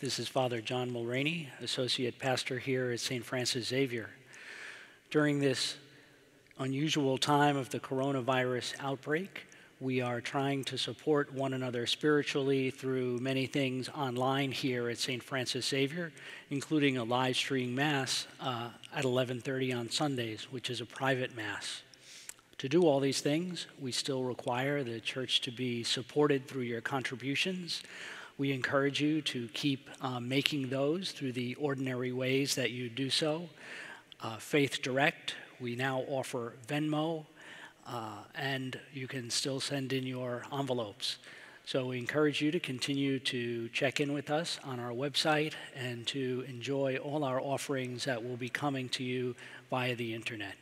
This is Father John Mulreany, Associate Pastor here at St. Francis Xavier. During this unusual time of the coronavirus outbreak, we are trying to support one another spiritually through many things online here at St. Francis Xavier, including a live stream mass uh, at 11:30 on Sundays, which is a private mass. To do all these things, we still require the church to be supported through your contributions. We encourage you to keep uh, making those through the ordinary ways that you do so. Uh, Faith Direct, we now offer Venmo, uh, and you can still send in your envelopes. So we encourage you to continue to check in with us on our website and to enjoy all our offerings that will be coming to you via the internet.